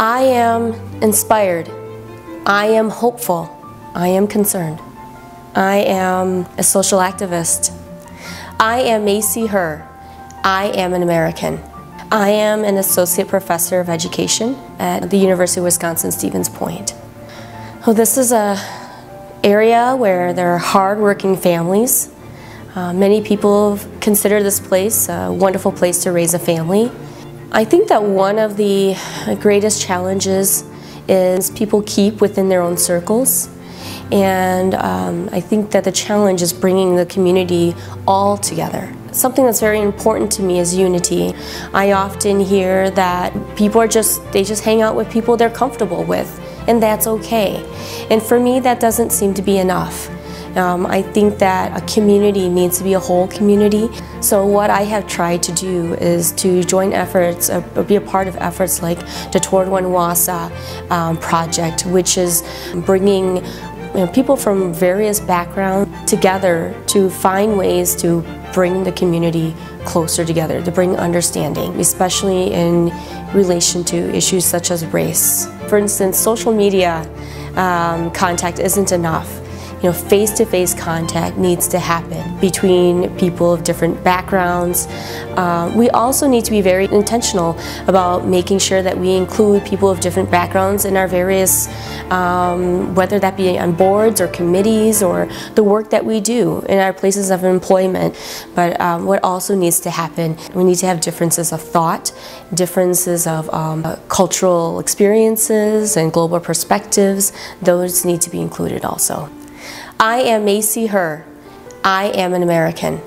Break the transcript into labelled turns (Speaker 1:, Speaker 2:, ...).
Speaker 1: I am inspired. I am hopeful. I am concerned. I am a social activist. I am Macy Her. I am an American. I am an associate professor of education at the University of Wisconsin-Stevens Point. Well, this is a area where there are hard-working families. Uh, many people consider this place a wonderful place to raise a family. I think that one of the greatest challenges is people keep within their own circles. And um, I think that the challenge is bringing the community all together. Something that's very important to me is unity. I often hear that people are just, they just hang out with people they're comfortable with, and that's okay. And for me, that doesn't seem to be enough. Um, I think that a community needs to be a whole community. So what I have tried to do is to join efforts, or be a part of efforts like the Toward One Wausau um, project, which is bringing you know, people from various backgrounds together to find ways to bring the community closer together, to bring understanding, especially in relation to issues such as race. For instance, social media um, contact isn't enough you know, face-to-face -face contact needs to happen between people of different backgrounds. Um, we also need to be very intentional about making sure that we include people of different backgrounds in our various, um, whether that be on boards or committees or the work that we do in our places of employment. But um, what also needs to happen, we need to have differences of thought, differences of um, cultural experiences and global perspectives. Those need to be included also. I am Macy Her. I am an American.